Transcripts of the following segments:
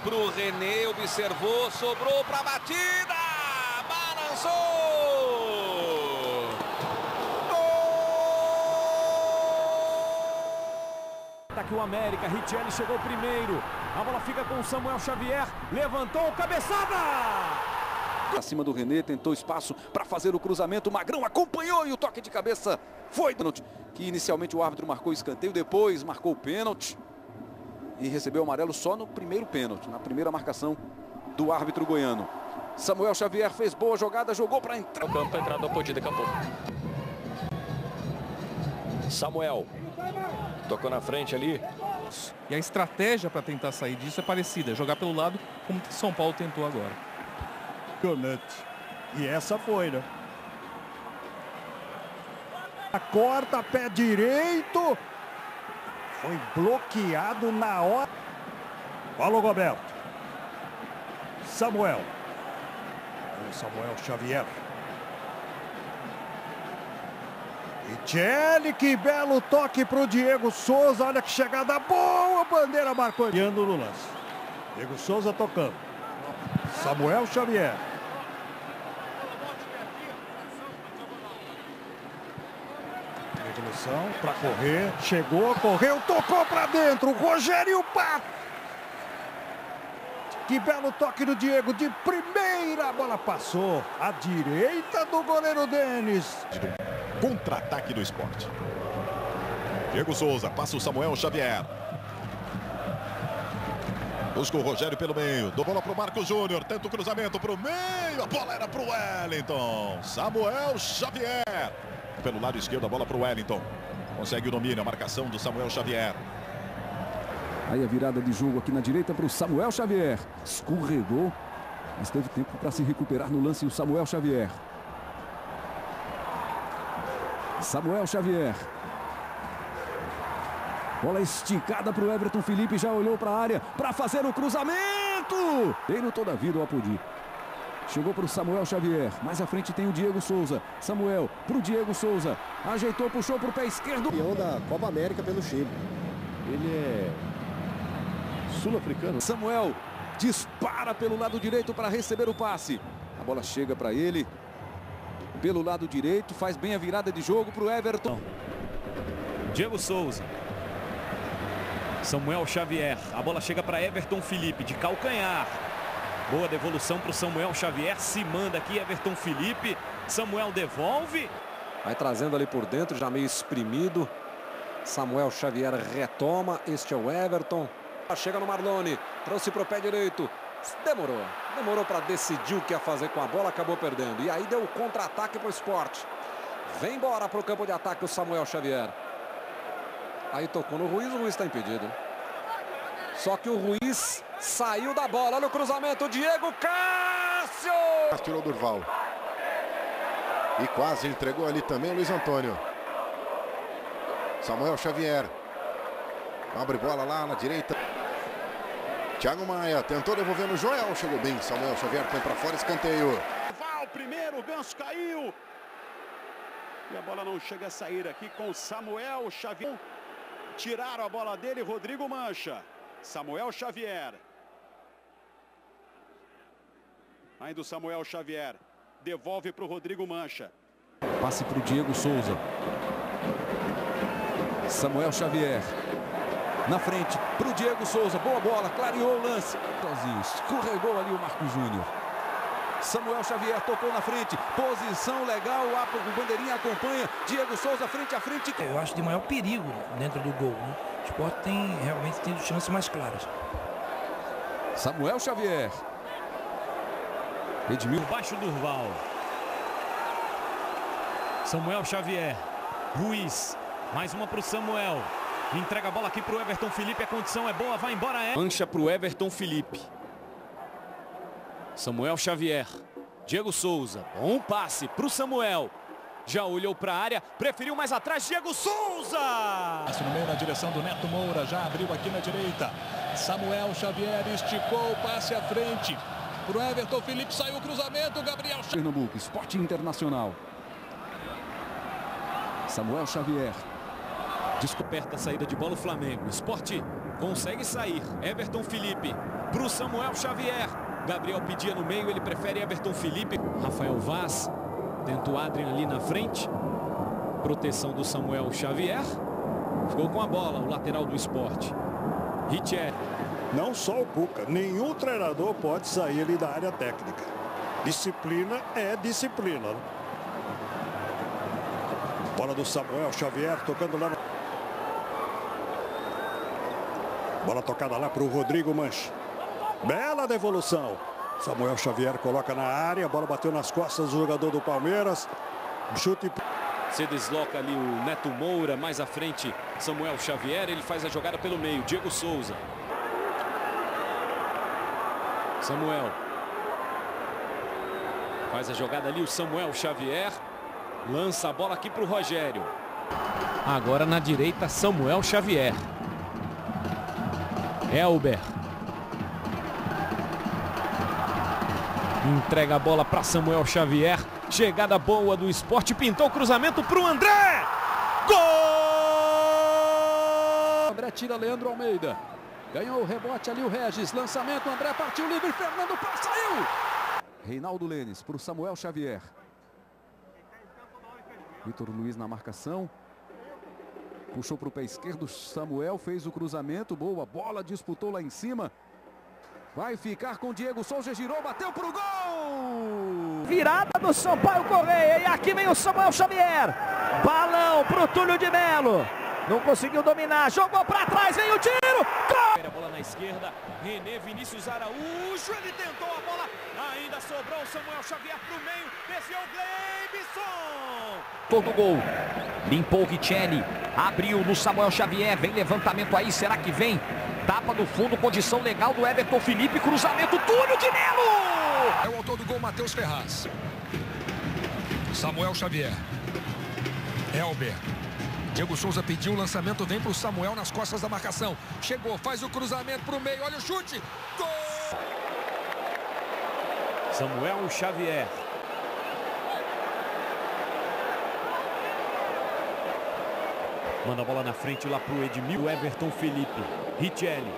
Neto pro René, observou, sobrou pra batida, balançou! Tá aqui o América, Richelli chegou primeiro. A bola fica com o Samuel Xavier, levantou, cabeçada! Acima do René, tentou espaço para fazer o cruzamento. O Magrão acompanhou e o toque de cabeça foi pênalti. Que inicialmente o árbitro marcou escanteio, depois marcou o pênalti. E recebeu o amarelo só no primeiro pênalti, na primeira marcação do árbitro goiano. Samuel Xavier fez boa jogada, jogou para entrar. O campo, entrada do Apodi daqui a pouco. Samuel. Tocou na frente ali. E a estratégia para tentar sair disso é parecida, jogar pelo lado, como o São Paulo tentou agora. E essa foi, né? Corta, pé direito. Foi bloqueado na hora. Paulo Roberto. Samuel. O Samuel Xavier. Richelli, que belo toque para o Diego Souza. Olha que chegada boa. Bandeira marcou. Ando no lance. Diego Souza tocando. Samuel Xavier. Para correr. Chegou, correu, tocou para dentro. Rogério Pato. Que belo toque do Diego. De primeira a bola passou. À direita do goleiro Denis. Contra-ataque do esporte. Diego Souza, passa o Samuel Xavier. Busca o Rogério pelo meio. Dou bola para o Marcos Júnior. Tenta o cruzamento para o meio. A bola era para o Wellington. Samuel Xavier. Pelo lado esquerdo, a bola para o Wellington. Consegue o domínio, a marcação do Samuel Xavier. Aí a virada de jogo aqui na direita para o Samuel Xavier. Escorregou, mas teve tempo para se recuperar no lance o Samuel Xavier. Samuel Xavier. Bola esticada para o Everton Felipe, já olhou para a área para fazer o cruzamento. Tem no toda a vida o Apodi. Chegou para o Samuel Xavier. Mais à frente tem o Diego Souza. Samuel para o Diego Souza. Ajeitou, puxou para o pé esquerdo. Campeão da Copa América pelo Chile. Ele é sul-africano. Samuel dispara pelo lado direito para receber o passe. A bola chega para ele. Pelo lado direito, faz bem a virada de jogo para o Everton. Diego Souza. Samuel Xavier. A bola chega para Everton Felipe de calcanhar. Boa devolução para o Samuel Xavier. Se manda aqui Everton Felipe. Samuel devolve. Vai trazendo ali por dentro, já meio exprimido. Samuel Xavier retoma. Este é o Everton. Chega no Marlone. Trouxe para o pé direito. Demorou. Demorou para decidir o que ia fazer com a bola. Acabou perdendo. E aí deu o contra-ataque para o esporte. Vem embora para o campo de ataque o Samuel Xavier. Aí tocou no Ruiz. O Ruiz está impedido. Só que o Ruiz saiu da bola. Olha o cruzamento. Diego Cássio. Tirou Durval. E quase entregou ali também o Luiz Antônio. Samuel Xavier. Abre bola lá na direita. Thiago Maia tentou devolver no Joel. Chegou bem. Samuel Xavier põe para fora escanteio. Val primeiro. O ganso caiu. E a bola não chega a sair aqui com Samuel Xavier. Tiraram a bola dele. Rodrigo Mancha. Samuel Xavier. Ainda o Samuel Xavier. Devolve para o Rodrigo Mancha. Passe para o Diego Souza. Samuel Xavier. Na frente para o Diego Souza. Boa bola, clareou o lance. Escorregou ali o Marcos Júnior. Samuel Xavier tocou na frente. Posição legal. O bandeirinha acompanha. Diego Souza frente a frente. Eu acho de maior perigo dentro do gol. Né? O esporte tem realmente tido chances mais claras. Samuel Xavier. Edmil. Baixo Durval. Samuel Xavier. Ruiz. Mais uma para o Samuel. Entrega a bola aqui para o Everton Felipe. A condição é boa. Vai embora. É. Mancha para o Everton Felipe. Samuel Xavier. Diego Souza. Bom passe para o Samuel. Já olhou para a área, preferiu mais atrás, Diego Souza! No meio na direção do Neto Moura, já abriu aqui na direita. Samuel Xavier esticou o passe à frente. Pro Everton Felipe saiu o cruzamento, Gabriel Pernambuco, Esporte Internacional. Samuel Xavier. Descoberta a saída de bola o Flamengo. Esporte consegue sair. Everton Felipe para o Samuel Xavier. Gabriel pedia no meio, ele prefere Everton Felipe. Rafael Vaz tenta o Adrian ali na frente. Proteção do Samuel Xavier. Ficou com a bola, o lateral do esporte. Richelli. Não só o Cuca, nenhum treinador pode sair ali da área técnica. Disciplina é disciplina. Bola do Samuel Xavier tocando lá. Bola tocada lá para o Rodrigo Mancha. Bela devolução. Samuel Xavier coloca na área. A bola bateu nas costas do jogador do Palmeiras. Chute. Se desloca ali o Neto Moura, mais à frente Samuel Xavier, ele faz a jogada pelo meio, Diego Souza. Samuel. Faz a jogada ali o Samuel Xavier. Lança a bola aqui para o Rogério. Agora na direita Samuel Xavier. Elber. Entrega a bola para Samuel Xavier. Chegada boa do esporte. Pintou o cruzamento para o André. Gol! André tira Leandro Almeida. Ganhou o rebote ali o Regis. Lançamento, André partiu livre. Fernando Praz saiu. Reinaldo Lênis para o Samuel Xavier. Vitor Luiz na marcação. Puxou para o pé esquerdo. Samuel fez o cruzamento. Boa bola, disputou lá em cima. Vai ficar com Diego Souza, girou, bateu pro gol! Virada do Sampaio Correia. E aqui vem o Samuel Xavier. Balão pro Túlio de Melo. Não conseguiu dominar. Jogou para trás. Vem o tiro. Gol! A bola na esquerda. René Vinícius Araújo. Ele tentou a bola. Ainda sobrou o Samuel Xavier pro meio. Desceu o Gleibson. Todo gol. Limpou o Richelli. Abriu no Samuel Xavier. Vem levantamento aí. Será que vem? Tapa do fundo. Condição legal do Everton Felipe. Cruzamento. Túlio de Melo. É o autor do gol, Matheus Ferraz. Samuel Xavier. Elber. Diego Souza pediu o lançamento, vem para o Samuel nas costas da marcação. Chegou, faz o cruzamento para o meio, olha o chute. Gol! Samuel Xavier. Manda a bola na frente lá pro Edmil. Everton Felipe. Richelli.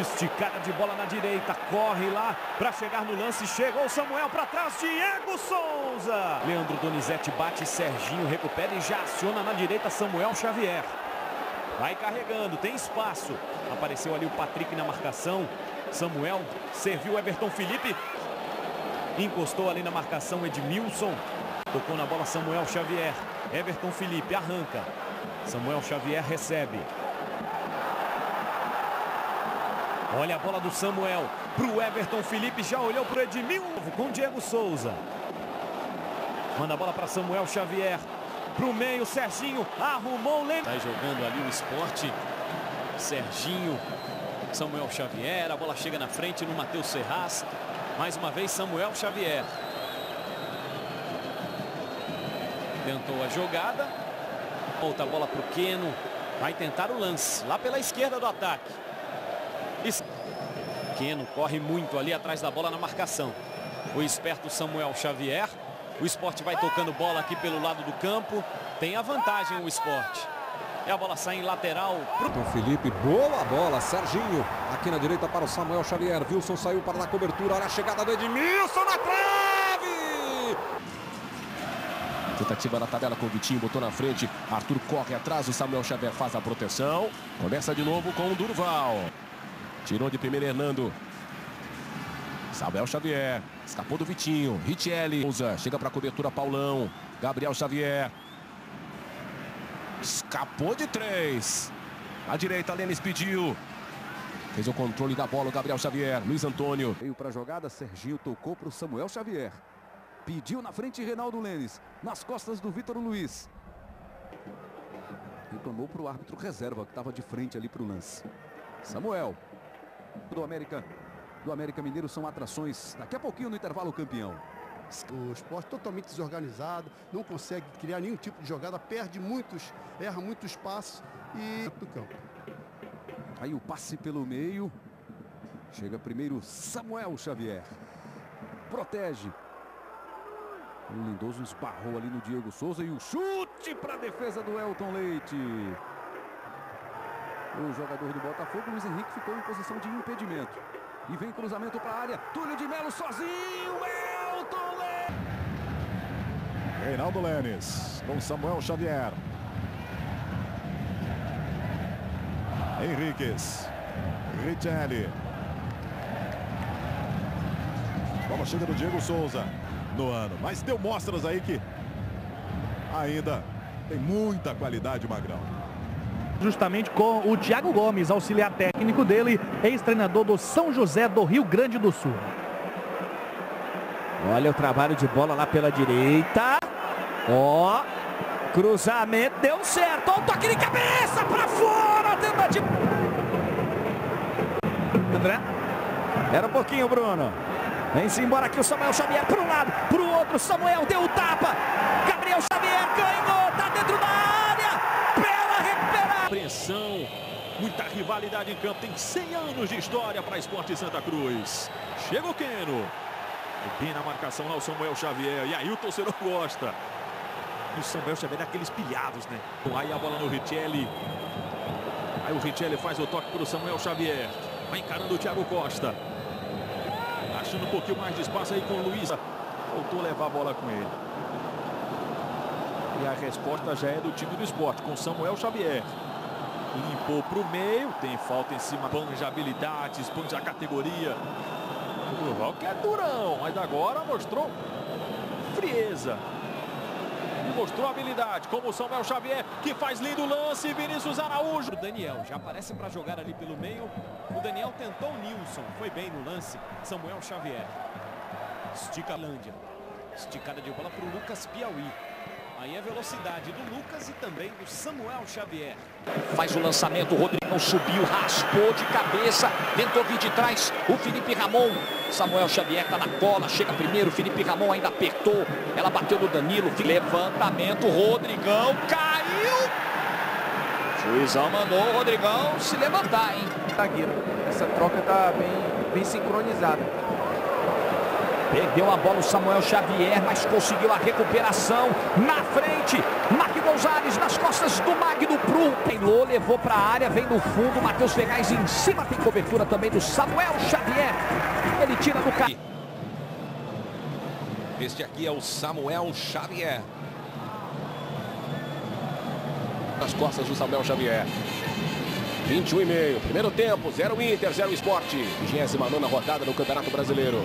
Esticada de bola na direita. Corre lá para chegar no lance. Chegou o Samuel para trás. Diego Souza. Leandro Donizete bate. Serginho recupera e já aciona na direita Samuel Xavier. Vai carregando. Tem espaço. Apareceu ali o Patrick na marcação. Samuel serviu Everton Felipe. Encostou ali na marcação Edmilson. Tocou na bola Samuel Xavier. Everton Felipe arranca. Samuel Xavier recebe. Olha a bola do Samuel pro Everton Felipe. Já olhou pro Edmilson com Diego Souza. Manda a bola para Samuel Xavier. Pro meio, Serginho arrumou o. Vai jogando ali o esporte. Serginho, Samuel Xavier. A bola chega na frente no Matheus Serraz. Mais uma vez, Samuel Xavier. Tentou a jogada. Volta a bola para o Queno. Vai tentar o lance. Lá pela esquerda do ataque. Queno corre muito ali atrás da bola na marcação. O esperto Samuel Xavier. O esporte vai tocando bola aqui pelo lado do campo. Tem a vantagem o esporte. E a bola sai em lateral. Pro... Então Felipe, boa bola, Serginho. Aqui na direita para o Samuel Xavier. Wilson saiu para dar cobertura. Olha a chegada do Edmilson na trave! Tentativa na tabela com o Vitinho, botou na frente. Arthur corre atrás, o Samuel Xavier faz a proteção. Começa de novo com o Durval. Tirou de primeiro Hernando. Samuel Xavier. Escapou do Vitinho. Richelli. Chega para a cobertura Paulão. Gabriel Xavier. Escapou de três. A direita, Lênis pediu. Fez o controle da bola o Gabriel Xavier. Luiz Antônio. Veio para a jogada, Serginho tocou para o Samuel Xavier. Pediu na frente Reinaldo Lênis. Nas costas do Vitor Luiz. Reclamou para o árbitro reserva que estava de frente ali para o lance. Samuel. Do América. Do América Mineiro são atrações. Daqui a pouquinho no intervalo campeão. O esporte totalmente desorganizado, não consegue criar nenhum tipo de jogada, perde muitos, erra muitos passos e do campo. Aí o passe pelo meio. Chega primeiro Samuel Xavier. Protege. O Lindoso esbarrou ali no Diego Souza e o chute para a defesa do Elton Leite. O jogador do Botafogo, Luiz Henrique, ficou em posição de impedimento. E vem cruzamento para a área. Túlio de Melo sozinho. Elton Leite. Reinaldo Lenes com Samuel Xavier. Henriquez. Richelli. Bola chega do Diego Souza no ano. Mas deu mostras aí que ainda tem muita qualidade, Magrão. Justamente com o Thiago Gomes, auxiliar técnico dele, ex-treinador do São José do Rio Grande do Sul. Olha o trabalho de bola lá pela direita. Ó, cruzamento deu certo. Olha o toque de cabeça para fora. Tentativa. André. Era um pouquinho, Bruno. Vem-se embora aqui o Samuel Xavier para um lado, para o outro. Samuel deu o tapa. Gabriel Xavier ganhou. Tá dentro da área. Pela recuperar. Pressão. Muita rivalidade em campo. Tem 100 anos de história para Esporte Santa Cruz. Chega o Queno. Bem na marcação lá o Samuel Xavier. E aí o torcedor gosta. E o Samuel Xavier daqueles pilhados, né? Aí a bola no Richelli. Aí o Richelli faz o toque para o Samuel Xavier. Vai encarando o Thiago Costa. Achando um pouquinho mais de espaço aí com o Luiz. Voltou a levar a bola com ele. E a resposta já é do time do esporte, com Samuel Xavier. Limpou para o meio, tem falta em cima, expande a habilidade, expande a categoria. O Durval que é durão, mas agora mostrou frieza. Mostrou habilidade, como o Samuel Xavier, que faz lindo lance, Vinícius Araújo. O Daniel já aparece para jogar ali pelo meio. O Daniel tentou o Nilson, foi bem no lance. Samuel Xavier. Estica a Lândia. Esticada de bola para o Lucas Piauí. Aí a velocidade do Lucas e também do Samuel Xavier. Faz o lançamento, o Rodrigão subiu, raspou de cabeça, tentou vir de trás, o Felipe Ramon. Samuel Xavier está na cola, chega primeiro, Felipe Ramon ainda apertou, ela bateu no Danilo, levantamento, Rodrigão caiu. Juizão mandou o Rodrigão se levantar, hein? Zagueiro, essa troca tá bem, bem sincronizada. Perdeu a bola o Samuel Xavier, mas conseguiu a recuperação na frente. Mark Gonzalez nas costas do Magno Pru. Peilou, levou para a área, vem no fundo. Matheus Ferraz em cima, tem cobertura também do Samuel Xavier. Ele tira do carro. Este aqui é o Samuel Xavier. Nas costas do Samuel Xavier. 21 e meio. Primeiro tempo, 0 Inter, 0 Esporte. 29 rodada no Campeonato Brasileiro.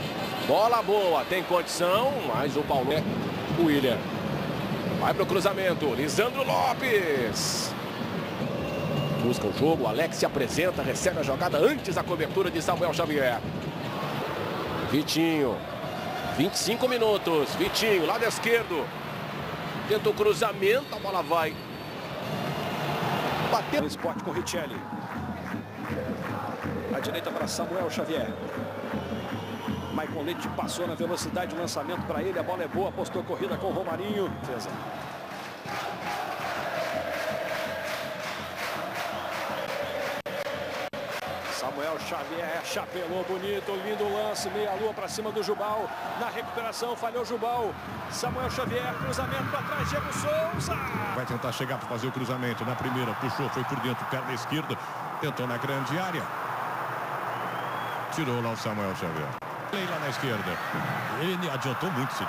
Bola boa, tem condição, mas o Paulo é o William. Vai pro cruzamento, Lisandro Lopes. Busca o jogo, Alex se apresenta, recebe a jogada antes da cobertura de Samuel Xavier. Vitinho, 25 minutos, Vitinho, lado esquerdo. Tenta o cruzamento, a bola vai. No esporte com Richelli. A direita para Samuel Xavier. Maicon Leite passou na velocidade, lançamento para ele, a bola é boa, postou corrida com o Romarinho. Defesa. Samuel Xavier chapelou bonito, lindo lance, meia lua para cima do Jubal. Na recuperação, falhou Jubal. Samuel Xavier, cruzamento para trás, Diego Souza. Vai tentar chegar para fazer o cruzamento. Na primeira, puxou, foi por dentro, perna esquerda. Tentou na grande área. Tirou lá o Samuel Xavier. Lá na esquerda. Ele adiantou muito esse.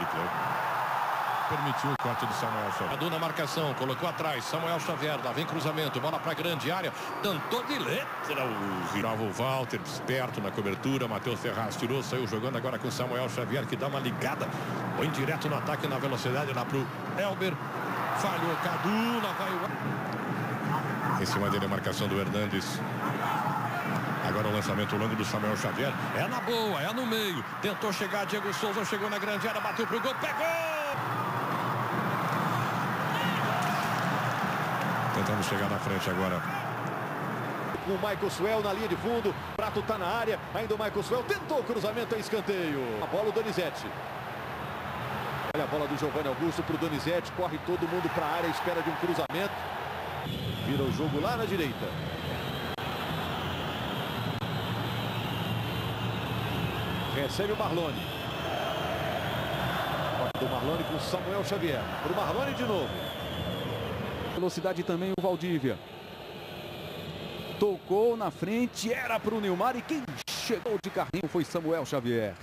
Permitiu o corte do Samuel Xavier. Na marcação, colocou atrás. Samuel Xavier, lá vem cruzamento, bola para grande área. Tentou de letra o Bravo Walter, esperto na cobertura. Matheus Ferraz tirou, saiu jogando agora com Samuel Xavier, que dá uma ligada. Põe direto no ataque na velocidade lá pro Elber. Falhou Cadu, lá vai o. Em cima dele a marcação do Hernandes. Agora o lançamento longo do Samuel Xavier. É na boa, é no meio. Tentou chegar, Diego Souza chegou na grande área, bateu pro gol, pegou! Tentando chegar na frente agora. O Michael Swell na linha de fundo. Prato tá na área. Ainda o Michael Swell tentou o cruzamento em escanteio. A bola o Donizete. Olha a bola do Giovanni Augusto para o Donizete. Corre todo mundo para a área, espera de um cruzamento. Vira o jogo lá na direita. Recebe o Marlone. Do Marlone com Samuel Xavier. Para o Marlone de novo. Velocidade também o Valdívia. Tocou na frente, era para o Nilmar e quem chegou de carrinho foi Samuel Xavier.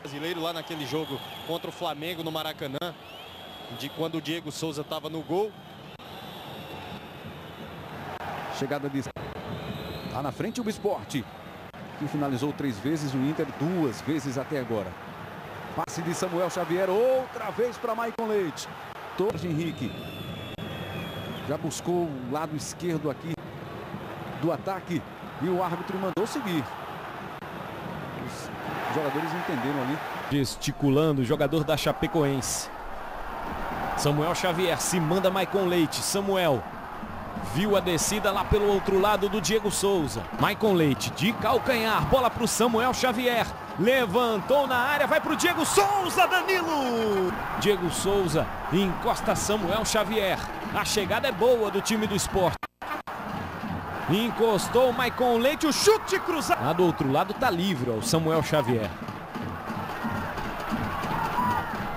Brasileiro lá naquele jogo contra o Flamengo no Maracanã, de quando o Diego Souza estava no gol. Chegada de... Tá na frente o esporte. Que finalizou três vezes, o Inter duas vezes até agora. Passe de Samuel Xavier, outra vez para Maicon Leite. Torres Henrique. Já buscou o lado esquerdo aqui do ataque e o árbitro mandou seguir. Os jogadores entenderam ali. Gesticulando o jogador da Chapecoense. Samuel Xavier se manda Maicon Leite. Samuel viu a descida lá pelo outro lado do Diego Souza. Maicon Leite de calcanhar. Bola para o Samuel Xavier. Levantou na área, vai para o Diego Souza, Danilo! Diego Souza encosta Samuel Xavier. A chegada é boa do time do esporte. Encostou o Maicon Leite, o chute cruzado. Lá do outro lado tá livre, ó, o Samuel Xavier.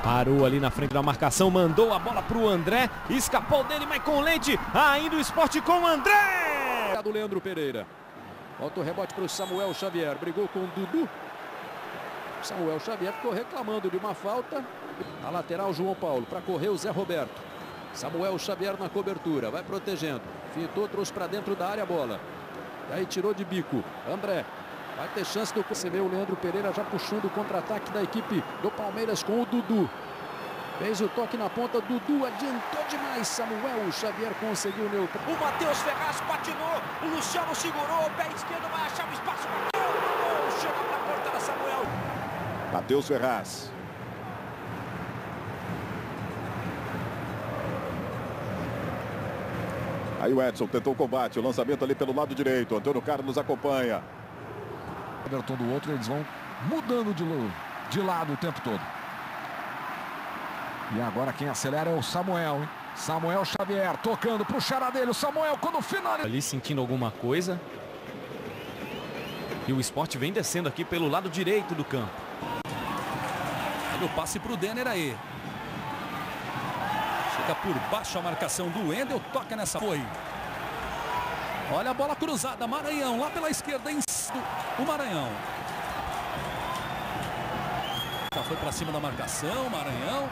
Parou ali na frente da marcação, mandou a bola para o André, escapou dele, Maicon Leite, ainda o esporte com o André! Do Leandro Pereira. Volta o rebote para o Samuel Xavier, brigou com o Dudu. Samuel Xavier ficou reclamando de uma falta. A lateral João Paulo, para correr o Zé Roberto. Samuel Xavier na cobertura, vai protegendo. Fintou, trouxe para dentro da área a bola. Aí tirou de bico. André. Vai ter chance do você vê o Leandro Pereira já puxando o contra-ataque da equipe do Palmeiras com o Dudu. Fez o toque na ponta, Dudu adiantou demais. Samuel Xavier conseguiu neutro. O Matheus Ferraz patinou, o Luciano segurou, o pé esquerdo vai achar o espaço. Bateu, chegou para a porta da Samuel. Matheus Ferraz. Aí o Edson tentou o combate, o lançamento ali pelo lado direito. Antônio Carlos acompanha. Everton do outro, eles vão mudando de, de lado o tempo todo. E agora quem acelera é o Samuel, hein? Samuel Xavier tocando para o xará dele. O Samuel quando final... Ali sentindo alguma coisa. E o esporte vem descendo aqui pelo lado direito do campo. Olha o passe para o Denner aí. Chega por baixo a marcação do Wendel. Toca nessa. Foi. Olha a bola cruzada. Maranhão lá pela esquerda. Em... O Maranhão. Já foi para cima da marcação. Maranhão.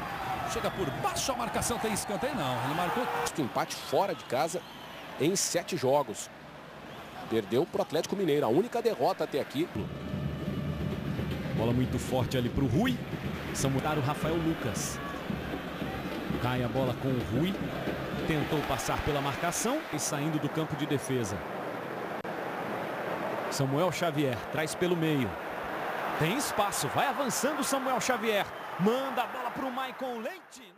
Chega por baixo a marcação. Tem escanteio? Não. Ele marcou. Empate fora de casa em sete jogos. Perdeu para o Atlético Mineiro. A única derrota até aqui. Bola muito forte ali para o Rui. Samurar o Rafael Lucas. Cai a bola com o Rui. Tentou passar pela marcação e saindo do campo de defesa. Samuel Xavier traz pelo meio. Tem espaço, vai avançando Samuel Xavier. Manda a bola para o Maicon Leite.